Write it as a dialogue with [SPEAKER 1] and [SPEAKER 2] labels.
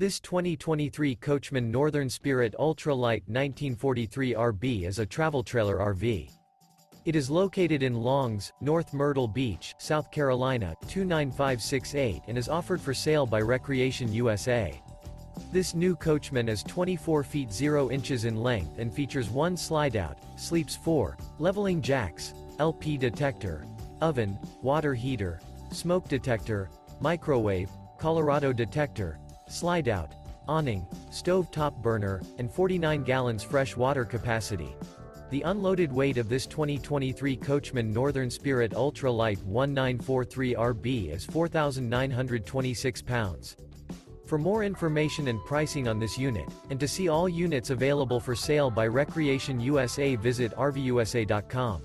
[SPEAKER 1] This 2023 Coachmen Northern Spirit Ultra Lite 1943 RB is a travel trailer RV. It is located in Longs, North Myrtle Beach, South Carolina, 29568 and is offered for sale by Recreation USA. This new Coachmen is 24 feet 0 inches in length and features one slide-out, sleeps 4, leveling jacks, LP detector, oven, water heater, smoke detector, microwave, Colorado detector, slide out, awning, stove top burner, and 49 gallons fresh water capacity. The unloaded weight of this 2023 Coachmen Northern Spirit Ultra Lite 1943RB is 4,926 pounds. For more information and pricing on this unit, and to see all units available for sale by Recreation USA visit RVUSA.com.